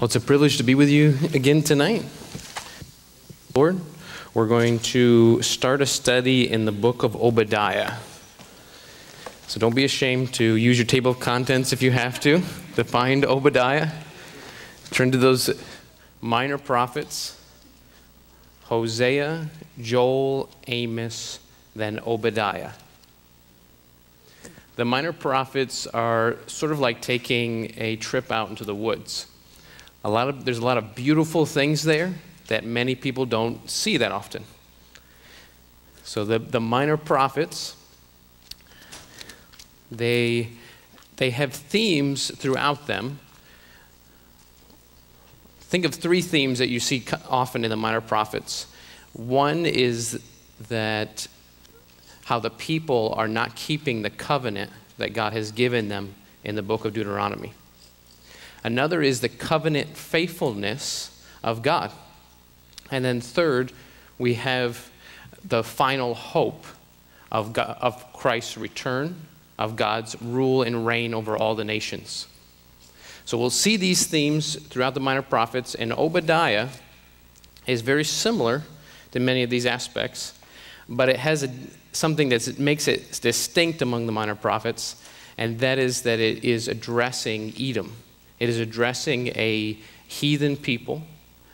Well, it's a privilege to be with you again tonight. Lord, we're going to start a study in the book of Obadiah. So don't be ashamed to use your table of contents if you have to to find Obadiah. Turn to those minor prophets Hosea, Joel, Amos, then Obadiah. The minor prophets are sort of like taking a trip out into the woods. A lot of, there's a lot of beautiful things there that many people don't see that often. So the, the minor prophets, they, they have themes throughout them. Think of three themes that you see often in the minor prophets. One is that how the people are not keeping the covenant that God has given them in the book of Deuteronomy. Another is the covenant faithfulness of God. And then third, we have the final hope of, God, of Christ's return, of God's rule and reign over all the nations. So we'll see these themes throughout the minor prophets, and Obadiah is very similar to many of these aspects, but it has a, something that makes it distinct among the minor prophets, and that is that it is addressing Edom. It is addressing a heathen people,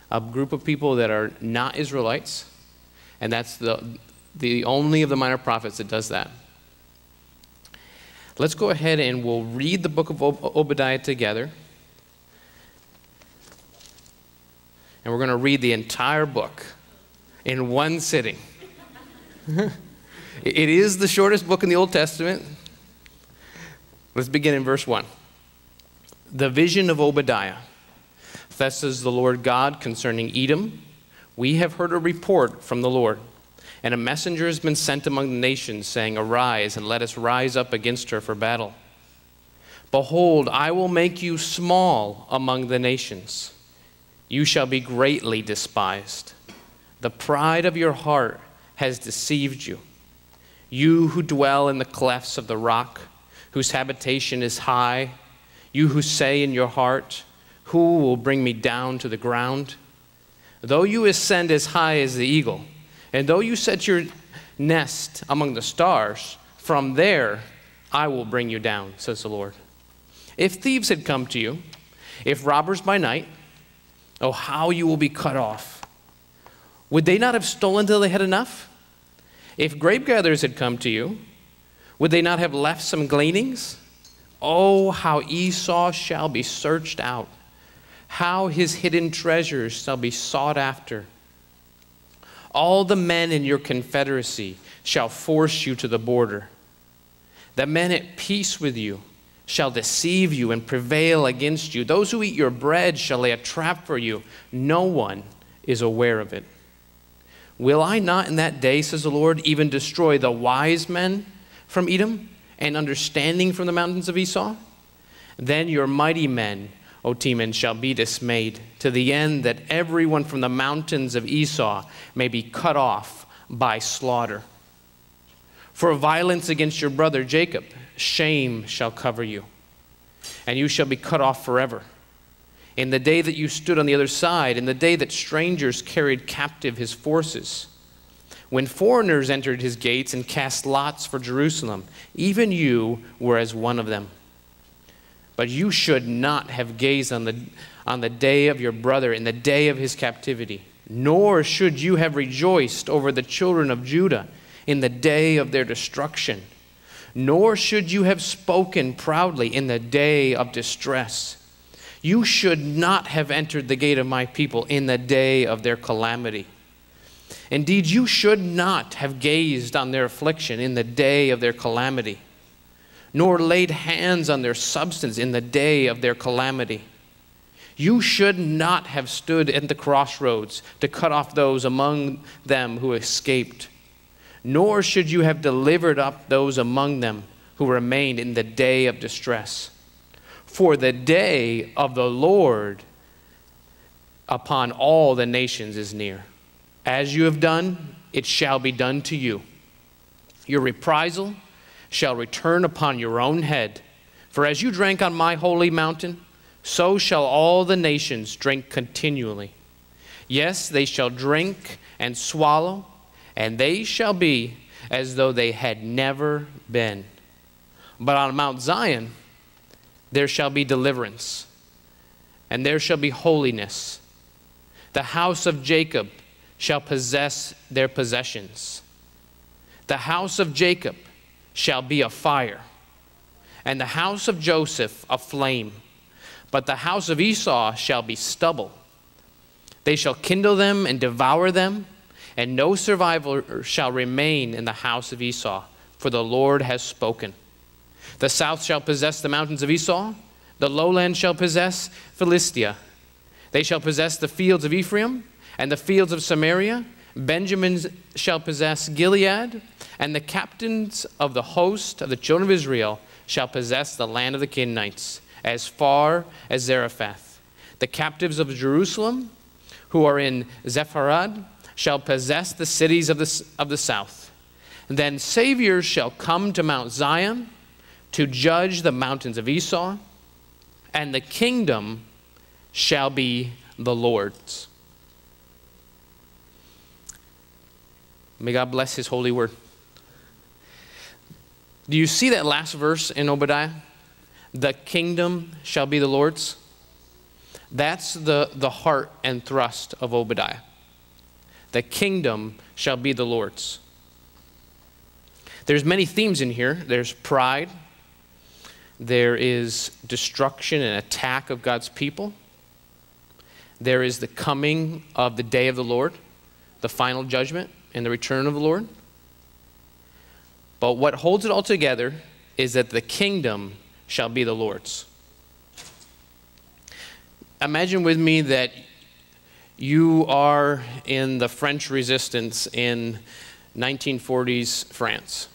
a group of people that are not Israelites, and that's the, the only of the minor prophets that does that. Let's go ahead and we'll read the book of Obadiah together. And we're going to read the entire book in one sitting. it is the shortest book in the Old Testament. Let's begin in verse 1 the vision of Obadiah. Thus says the Lord God concerning Edom We have heard a report from the Lord, and a messenger has been sent among the nations, saying, Arise, and let us rise up against her for battle. Behold, I will make you small among the nations. You shall be greatly despised. The pride of your heart has deceived you. You who dwell in the clefts of the rock, whose habitation is high, you who say in your heart, Who will bring me down to the ground? Though you ascend as high as the eagle, and though you set your nest among the stars, from there I will bring you down, says the Lord. If thieves had come to you, if robbers by night, oh, how you will be cut off. Would they not have stolen till they had enough? If grape gatherers had come to you, would they not have left some gleanings? Oh, how Esau shall be searched out, how his hidden treasures shall be sought after. All the men in your confederacy shall force you to the border. The men at peace with you shall deceive you and prevail against you. Those who eat your bread shall lay a trap for you. No one is aware of it. Will I not in that day, says the Lord, even destroy the wise men from Edom? And understanding from the mountains of Esau? Then your mighty men, O Teman, shall be dismayed, to the end that everyone from the mountains of Esau may be cut off by slaughter. For violence against your brother Jacob, shame shall cover you, and you shall be cut off forever. In the day that you stood on the other side, in the day that strangers carried captive his forces, when foreigners entered his gates and cast lots for Jerusalem, even you were as one of them. But you should not have gazed on the, on the day of your brother in the day of his captivity, nor should you have rejoiced over the children of Judah in the day of their destruction, nor should you have spoken proudly in the day of distress. You should not have entered the gate of my people in the day of their calamity. Indeed, you should not have gazed on their affliction in the day of their calamity, nor laid hands on their substance in the day of their calamity. You should not have stood at the crossroads to cut off those among them who escaped, nor should you have delivered up those among them who remained in the day of distress. For the day of the Lord upon all the nations is near. As you have done, it shall be done to you. Your reprisal shall return upon your own head. For as you drank on my holy mountain, so shall all the nations drink continually. Yes, they shall drink and swallow, and they shall be as though they had never been. But on Mount Zion there shall be deliverance, and there shall be holiness. The house of Jacob shall possess their possessions. The house of Jacob shall be a fire, and the house of Joseph a flame. But the house of Esau shall be stubble. They shall kindle them and devour them, and no survivor shall remain in the house of Esau, for the Lord has spoken. The south shall possess the mountains of Esau, the lowland shall possess Philistia. They shall possess the fields of Ephraim and the fields of Samaria. Benjamin shall possess Gilead, and the captains of the host of the children of Israel shall possess the land of the Canaanites, as far as Zarephath. The captives of Jerusalem, who are in Sepharad, shall possess the cities of the, of the south. Then saviors shall come to Mount Zion to judge the mountains of Esau, and the kingdom shall be the Lord's. May God bless his holy word. Do you see that last verse in Obadiah? The kingdom shall be the Lord's. That's the, the heart and thrust of Obadiah. The kingdom shall be the Lord's. There's many themes in here. There's pride. There is destruction and attack of God's people. There is the coming of the day of the Lord, the final judgment and the return of the Lord. But what holds it all together is that the kingdom shall be the Lord's. Imagine with me that you are in the French resistance in 1940s France.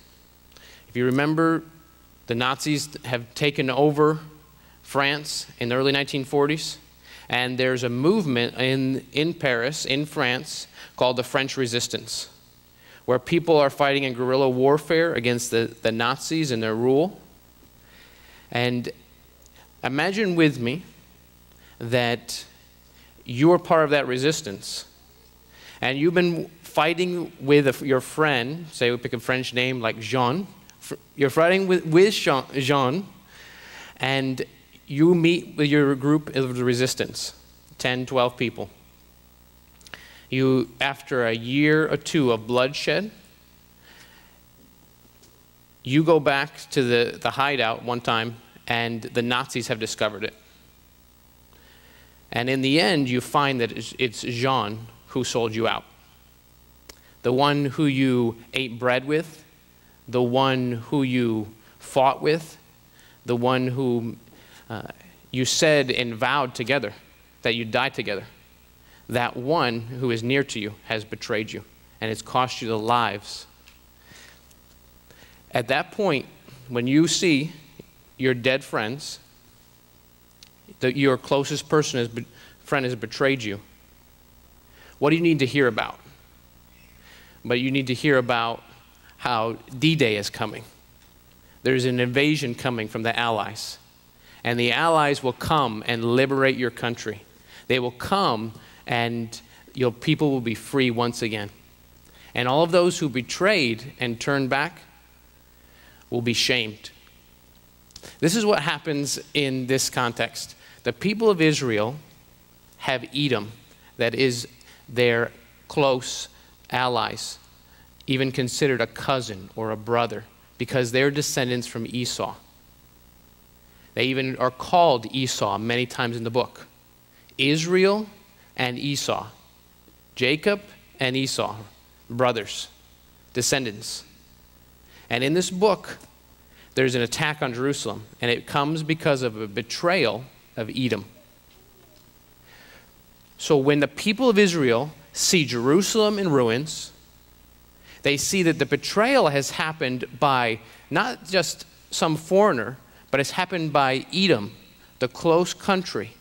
If you remember, the Nazis have taken over France in the early 1940s, and there's a movement in, in Paris, in France, called the French Resistance, where people are fighting in guerrilla warfare against the, the Nazis and their rule. And imagine with me that you're part of that resistance. And you've been fighting with a, your friend, say we pick a French name like Jean. You're fighting with, with Jean, Jean, and you meet with your group of the resistance 10, 12 people. You, after a year or two of bloodshed, you go back to the, the hideout one time, and the Nazis have discovered it. And in the end, you find that it's Jean who sold you out. The one who you ate bread with, the one who you fought with, the one who uh, you said and vowed together that you'd die together. That one who is near to you has betrayed you, and it's cost you the lives. At that point, when you see your dead friends that your closest person friend has betrayed you, what do you need to hear about? But you need to hear about how D Day is coming. There's an invasion coming from the Allies. And the Allies will come and liberate your country. They will come and your people will be free once again. And all of those who betrayed and turned back will be shamed. This is what happens in this context. The people of Israel have Edom, that is their close allies, even considered a cousin or a brother, because they're descendants from Esau. They even are called Esau many times in the book. Israel and Esau. Jacob and Esau, brothers, descendants. And in this book, there's an attack on Jerusalem, and it comes because of a betrayal of Edom. So when the people of Israel see Jerusalem in ruins, they see that the betrayal has happened by not just some foreigner, but it's happened by Edom, the close country,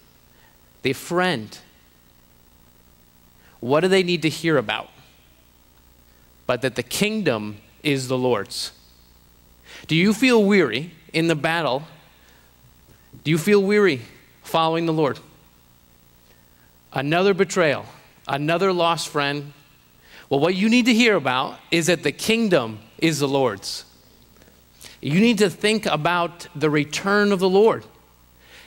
the friend. What do they need to hear about? But that the kingdom is the Lord's. Do you feel weary in the battle? Do you feel weary following the Lord. Another betrayal, another lost friend. Well, what you need to hear about is that the kingdom is the Lord's. You need to think about the return of the Lord.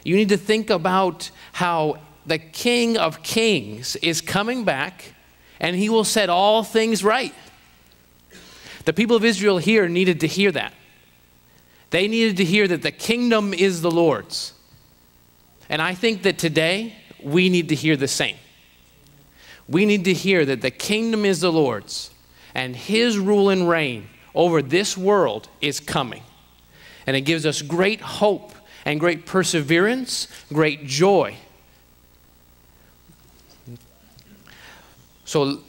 You need to think about how the King of Kings is coming back and he will set all things right. The people of Israel here needed to hear that. They needed to hear that the kingdom is the Lord's. And I think that today we need to hear the same. We need to hear that the kingdom is the Lord's and his rule and reign over this world is coming. And it gives us great hope and great perseverance, great joy. So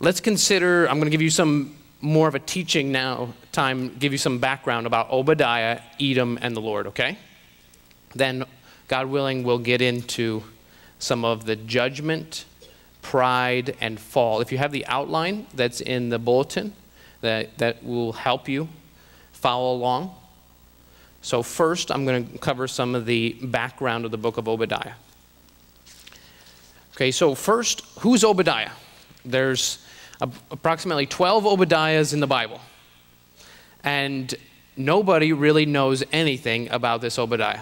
let's consider, I'm going to give you some more of a teaching now time, give you some background about Obadiah, Edom, and the Lord, okay? Then, God willing, we'll get into some of the judgment, pride, and fall. If you have the outline that's in the bulletin, that, that will help you follow along. So, first, I'm going to cover some of the background of the book of Obadiah. Okay, so first, who's Obadiah? There's approximately 12 Obadiahs in the Bible. And nobody really knows anything about this Obadiah.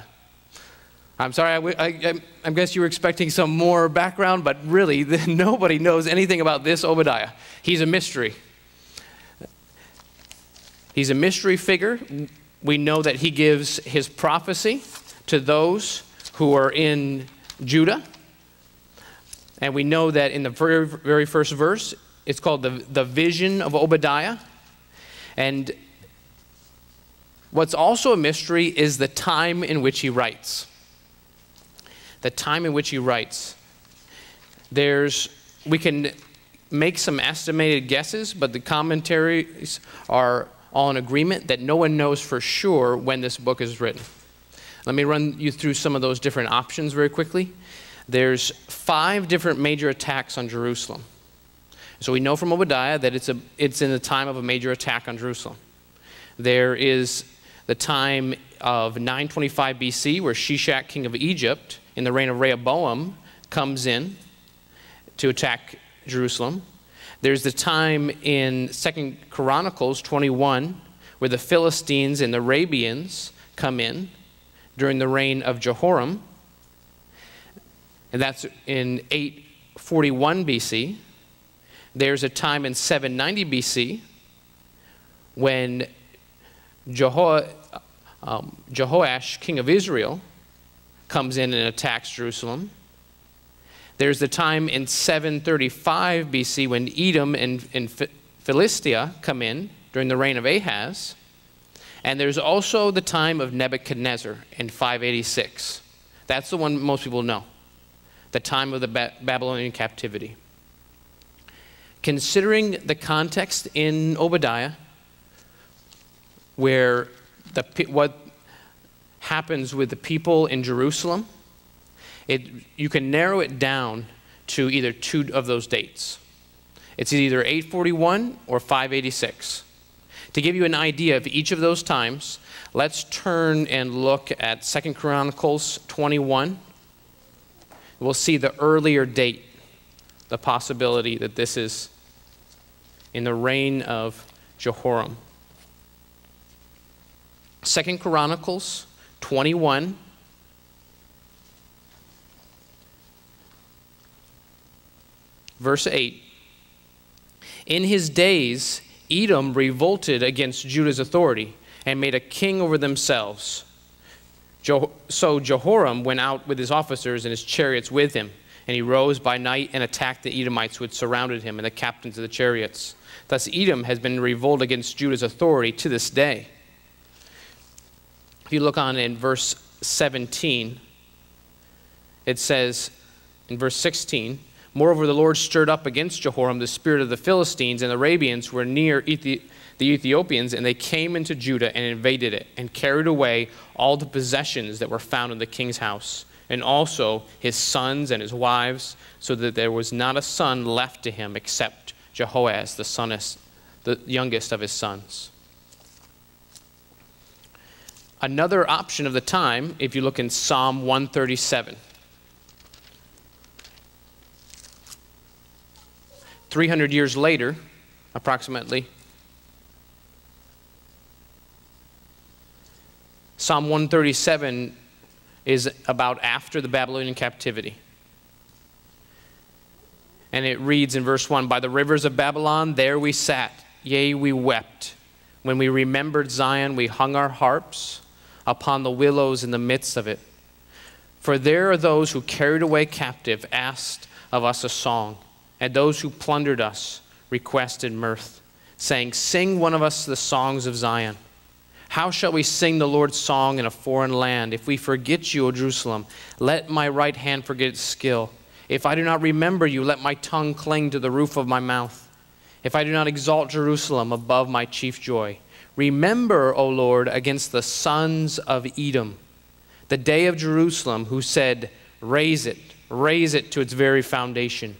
I'm sorry, I, I, I, guess you were expecting some more background, but really, nobody knows anything about this Obadiah. He's a mystery. He's a mystery figure. We know that he gives his prophecy to those who are in Judah. And we know that in the very, very first verse, it's called the, the Vision of Obadiah. And what's also a mystery is the time in which he writes. The time in which he writes. There's, we can make some estimated guesses, but the commentaries are all in agreement that no one knows for sure when this book is written. Let me run you through some of those different options very quickly. There's five different major attacks on Jerusalem. So we know from Obadiah that it's, a, it's in the time of a major attack on Jerusalem. There is the time of 925 BC where Shishak, king of Egypt, in the reign of Rehoboam, comes in to attack Jerusalem. There's the time in Second Chronicles 21 where the Philistines and the Arabians come in during the reign of Jehoram. And that's in 841 BC. There's a time in 790 BC when Jeho- um, Jehoash, king of Israel, comes in and attacks Jerusalem. There's the time in 735 BC when Edom and, and Philistia come in during the reign of Ahaz. And there's also the time of Nebuchadnezzar in 586. That's the one most people know the time of the ba- Babylonian captivity considering the context in Obadiah, where the, what happens with the people in Jerusalem, it, you can narrow it down to either two of those dates. It's either 841 or 586. To give you an idea of each of those times, let's turn and look at Second Chronicles 21. We'll see the earlier date, the possibility that this is in the reign of Jehoram. Second Chronicles 21. Verse 8 In his days, Edom revolted against Judah's authority and made a king over themselves. So Jehoram went out with his officers and his chariots with him, and he rose by night and attacked the Edomites who had surrounded him and the captains of the chariots. Thus, Edom has been in revolt against Judah's authority to this day. If you look on in verse 17, it says in verse 16, Moreover, the Lord stirred up against Jehoram the spirit of the Philistines and the Arabians were near Ethi- the Ethiopians, and they came into Judah and invaded it, and carried away all the possessions that were found in the king's house, and also his sons and his wives, so that there was not a son left to him except Jehoaz, the, the youngest of his sons. Another option of the time, if you look in Psalm 137. 300 years later, approximately, Psalm 137 is about after the Babylonian captivity. And it reads in verse 1 By the rivers of Babylon, there we sat, yea, we wept. When we remembered Zion, we hung our harps upon the willows in the midst of it. For there are those who carried away captive asked of us a song, and those who plundered us requested mirth, saying, Sing one of us the songs of Zion. How shall we sing the Lord's song in a foreign land? If we forget you, O Jerusalem, let my right hand forget its skill. If I do not remember you, let my tongue cling to the roof of my mouth. If I do not exalt Jerusalem above my chief joy. Remember, O Lord, against the sons of Edom, the day of Jerusalem, who said, Raze it, raze it to its very foundation.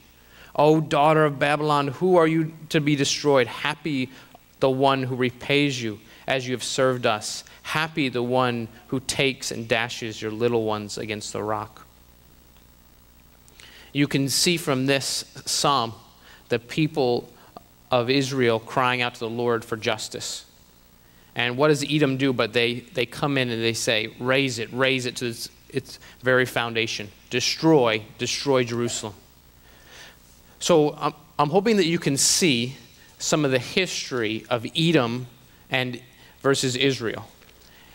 O daughter of Babylon, who are you to be destroyed? Happy the one who repays you as you have served us. Happy the one who takes and dashes your little ones against the rock. You can see from this psalm the people of Israel crying out to the Lord for justice. And what does Edom do? But they, they come in and they say, Raze it, raze it to its, its very foundation. Destroy, destroy Jerusalem. So I'm, I'm hoping that you can see some of the history of Edom and versus Israel.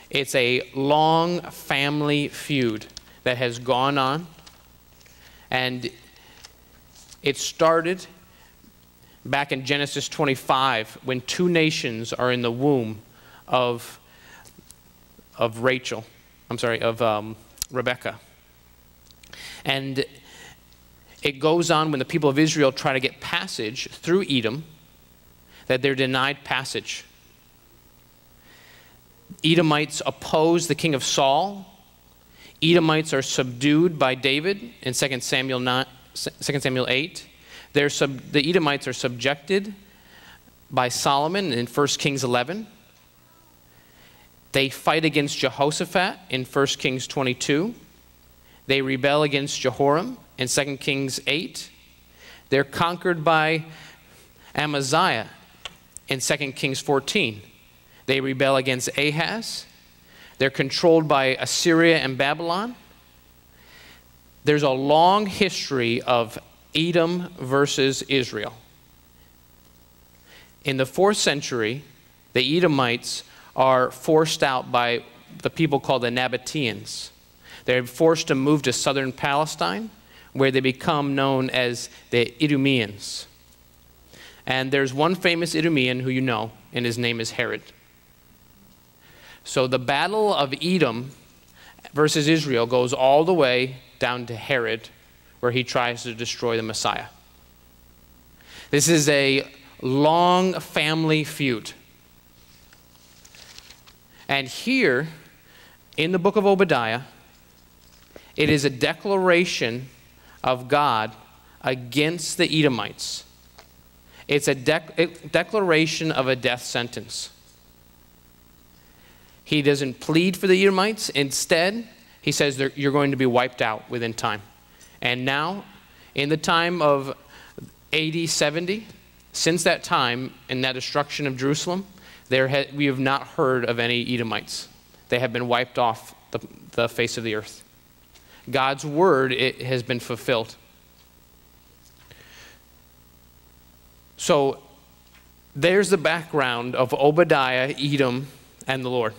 It's a long family feud that has gone on, and it started back in Genesis 25 when two nations are in the womb of, of Rachel, I'm sorry, of um, Rebecca. And it goes on when the people of Israel try to get passage through Edom that they're denied passage. Edomites oppose the king of Saul. Edomites are subdued by David in 2 Samuel, 9, 2 Samuel 8. They're sub, the Edomites are subjected by Solomon in 1 Kings 11. They fight against Jehoshaphat in 1 Kings 22. They rebel against Jehoram in 2 Kings 8. They're conquered by Amaziah in 2 Kings 14. They rebel against Ahaz. They're controlled by Assyria and Babylon. There's a long history of Edom versus Israel. In the fourth century, the Edomites are forced out by the people called the Nabateans. They're forced to move to southern Palestine, where they become known as the Idumeans. And there's one famous Idumean who you know, and his name is Herod. So the battle of Edom versus Israel goes all the way down to Herod, where he tries to destroy the Messiah. This is a long family feud. And here, in the book of Obadiah, it is a declaration of God against the Edomites. It's a dec- declaration of a death sentence. He doesn't plead for the Edomites. Instead, he says you're going to be wiped out within time. And now, in the time of AD 70, since that time, and that destruction of Jerusalem, there ha- we have not heard of any Edomites. They have been wiped off the, the face of the earth. God's word it has been fulfilled. So there's the background of Obadiah, Edom, and the Lord.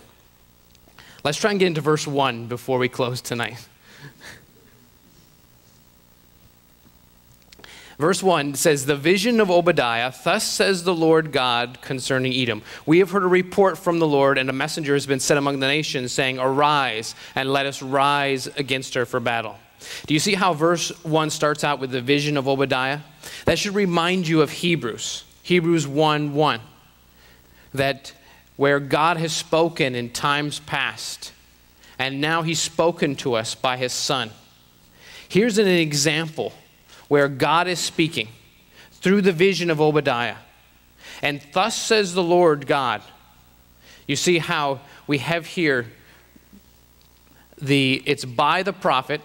Let's try and get into verse 1 before we close tonight. Verse 1 says, The vision of Obadiah, thus says the Lord God concerning Edom. We have heard a report from the Lord, and a messenger has been sent among the nations, saying, Arise, and let us rise against her for battle. Do you see how verse 1 starts out with the vision of Obadiah? That should remind you of Hebrews, Hebrews 1 1. That where God has spoken in times past, and now he's spoken to us by his Son. Here's an example where God is speaking through the vision of Obadiah. And thus says the Lord God. You see how we have here the, it's by the prophet,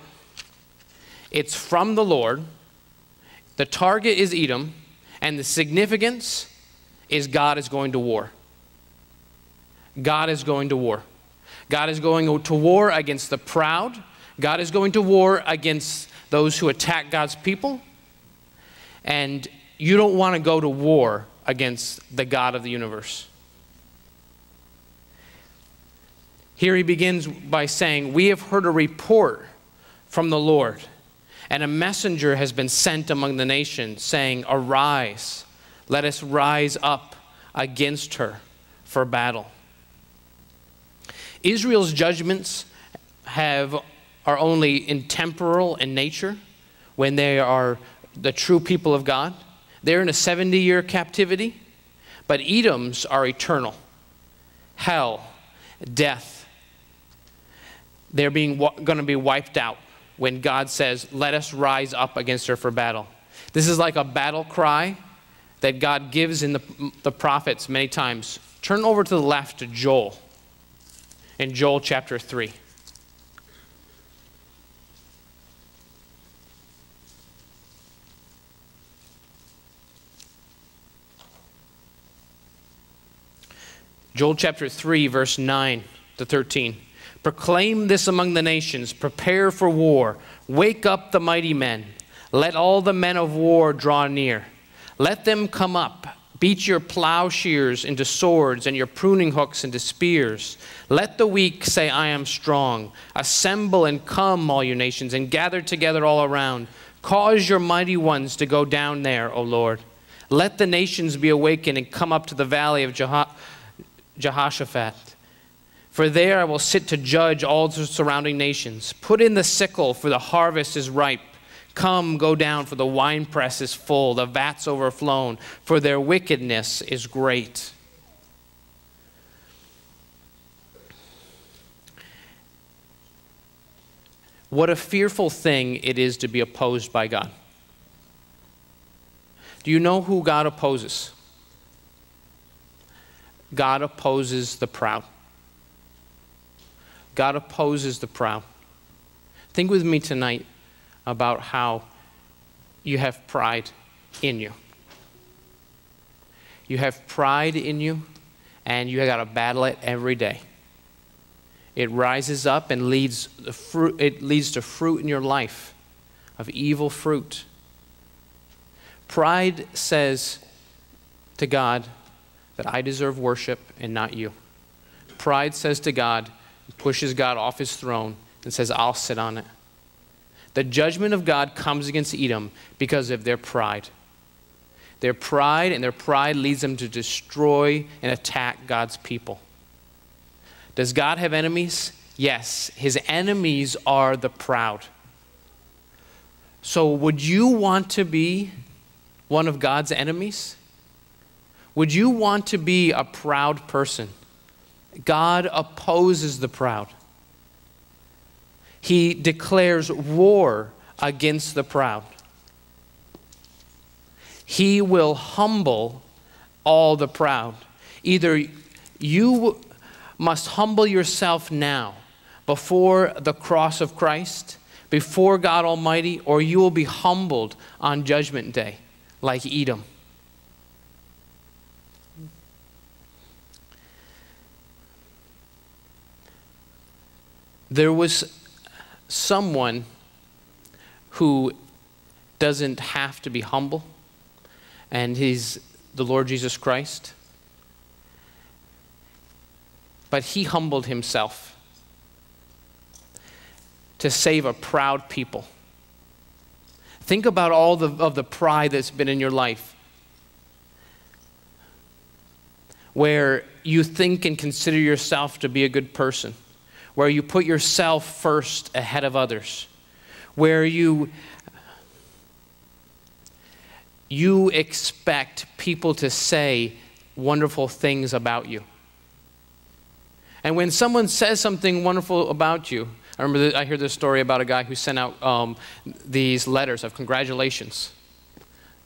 it's from the Lord, the target is Edom, and the significance is God is going to war. God is going to war. God is going to war against the proud. God is going to war against those who attack God's people. And you don't want to go to war against the God of the universe. Here he begins by saying, We have heard a report from the Lord, and a messenger has been sent among the nations, saying, Arise, let us rise up against her for battle. Israel's judgments have, are only in temporal in nature when they are the true people of God. They're in a 70 year captivity, but Edom's are eternal hell, death. They're being going to be wiped out when God says, Let us rise up against her for battle. This is like a battle cry that God gives in the, the prophets many times. Turn over to the left to Joel in Joel chapter 3. Joel chapter 3, verse 9 to 13. Proclaim this among the nations, prepare for war, wake up the mighty men, let all the men of war draw near. Let them come up, beat your plowshares into swords and your pruning hooks into spears. Let the weak say, I am strong. Assemble and come, all you nations, and gather together all around. Cause your mighty ones to go down there, O Lord. Let the nations be awakened and come up to the valley of Jehoshaphat. Jehoshaphat. For there I will sit to judge all the surrounding nations. Put in the sickle, for the harvest is ripe. Come, go down, for the winepress is full, the vats overflown, for their wickedness is great. What a fearful thing it is to be opposed by God. Do you know who God opposes? God opposes the proud. God opposes the proud. Think with me tonight about how you have pride in you. You have pride in you, and you got to battle it every day. It rises up and leads, the fruit, it leads to fruit in your life of evil fruit. Pride says to God, that I deserve worship and not you. Pride says to God, pushes God off his throne and says, I'll sit on it. The judgment of God comes against Edom because of their pride. Their pride and their pride leads them to destroy and attack God's people. Does God have enemies? Yes. His enemies are the proud. So, would you want to be one of God's enemies? Would you want to be a proud person? God opposes the proud. He declares war against the proud. He will humble all the proud. Either you must humble yourself now before the cross of Christ, before God Almighty, or you will be humbled on Judgment Day like Edom. There was someone who doesn't have to be humble, and he's the Lord Jesus Christ. But he humbled himself to save a proud people. Think about all the, of the pride that's been in your life, where you think and consider yourself to be a good person where you put yourself first ahead of others, where you you expect people to say wonderful things about you. And when someone says something wonderful about you, I remember I hear this story about a guy who sent out um, these letters of congratulations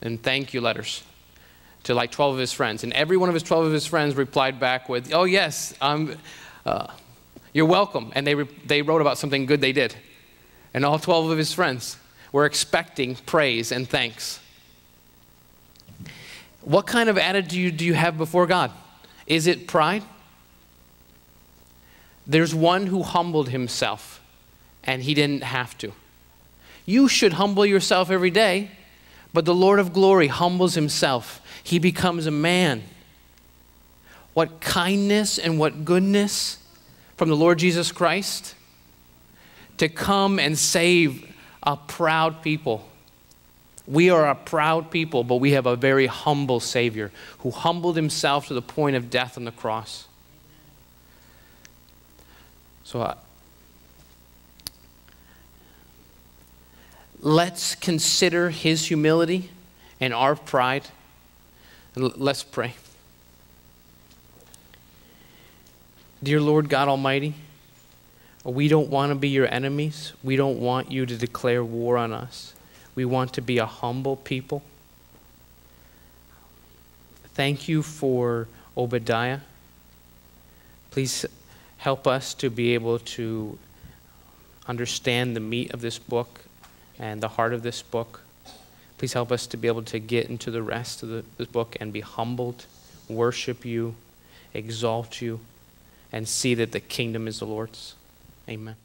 and thank you letters to like 12 of his friends. And every one of his 12 of his friends replied back with, Oh, yes, I'm, uh, You're welcome. And they, they wrote about something good they did. And all 12 of his friends were expecting praise and thanks. What kind of attitude do you have before God? Is it pride? There's one who humbled himself, and he didn't have to. You should humble yourself every day, but the Lord of glory humbles himself. He becomes a man. What kindness and what goodness from the Lord Jesus Christ to come and save a proud people. We are a proud people, but we have a very humble Savior who humbled himself to the point of death on the cross. So, uh, let's consider his humility and our pride. Let's pray. Dear Lord God Almighty, we don't want to be your enemies. We don't want you to declare war on us. We want to be a humble people. Thank you for Obadiah. Please help us to be able to understand the meat of this book and the heart of this book. Please help us to be able to get into the rest of the, this book and be humbled, worship you, exalt you, and see that the kingdom is the Lord's. Amen.